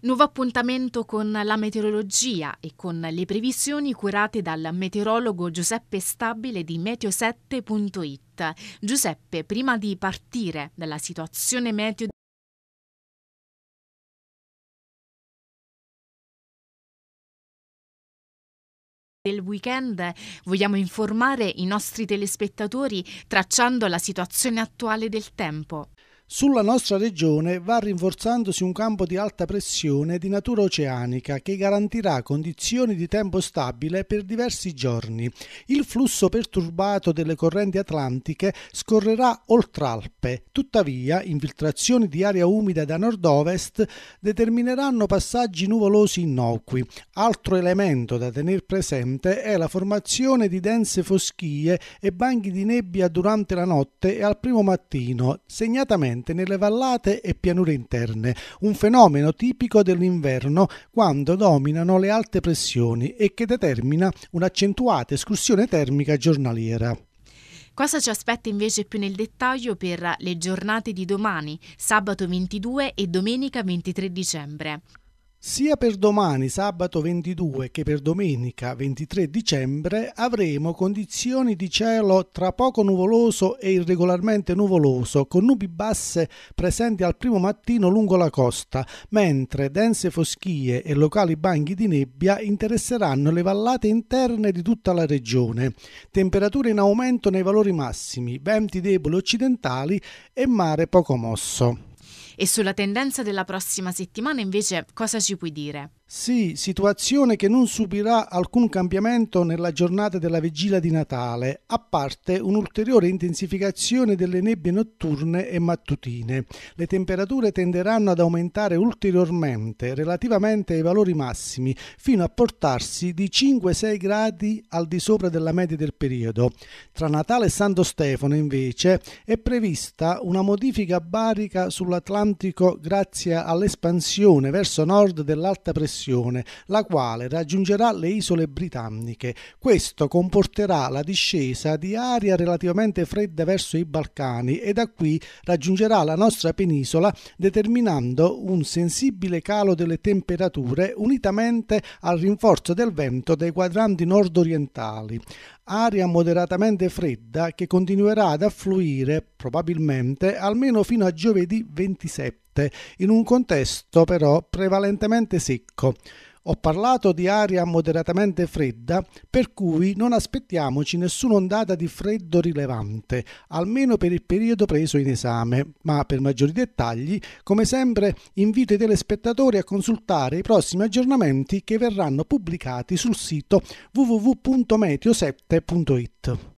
Nuovo appuntamento con la meteorologia e con le previsioni curate dal meteorologo Giuseppe Stabile di meteo7.it. Giuseppe, prima di partire dalla situazione meteo del weekend vogliamo informare i nostri telespettatori tracciando la situazione attuale del tempo. Sulla nostra regione va rinforzandosi un campo di alta pressione di natura oceanica che garantirà condizioni di tempo stabile per diversi giorni. Il flusso perturbato delle correnti atlantiche scorrerà oltre Alpe. Tuttavia, infiltrazioni di aria umida da nord-ovest determineranno passaggi nuvolosi innocui. Altro elemento da tenere presente è la formazione di dense foschie e banchi di nebbia durante la notte e al primo mattino, segnatamente principalmente nelle vallate e pianure interne, un fenomeno tipico dell'inverno quando dominano le alte pressioni e che determina un'accentuata escursione termica giornaliera. Cosa ci aspetta invece più nel dettaglio per le giornate di domani, sabato 22 e domenica 23 dicembre? Sia per domani sabato 22 che per domenica 23 dicembre avremo condizioni di cielo tra poco nuvoloso e irregolarmente nuvoloso, con nubi basse presenti al primo mattino lungo la costa, mentre dense foschie e locali banchi di nebbia interesseranno le vallate interne di tutta la regione. Temperature in aumento nei valori massimi, venti deboli occidentali e mare poco mosso. E sulla tendenza della prossima settimana invece cosa ci puoi dire? Sì, situazione che non subirà alcun cambiamento nella giornata della vigilia di Natale, a parte un'ulteriore intensificazione delle nebbie notturne e mattutine. Le temperature tenderanno ad aumentare ulteriormente relativamente ai valori massimi, fino a portarsi di 5-6 gradi al di sopra della media del periodo. Tra Natale e Santo Stefano, invece, è prevista una modifica barica sull'Atlantico grazie all'espansione verso nord dell'alta pressione pressione, la quale raggiungerà le isole britanniche. Questo comporterà la discesa di aria relativamente fredda verso i Balcani e da qui raggiungerà la nostra penisola determinando un sensibile calo delle temperature unitamente al rinforzo del vento dai quadranti nord-orientali aria moderatamente fredda che continuerà ad affluire probabilmente almeno fino a giovedì 27 in un contesto però prevalentemente secco. Ho parlato di aria moderatamente fredda, per cui non aspettiamoci nessuna ondata di freddo rilevante, almeno per il periodo preso in esame, ma per maggiori dettagli, come sempre, invito i telespettatori a consultare i prossimi aggiornamenti che verranno pubblicati sul sito www.meteo7.it.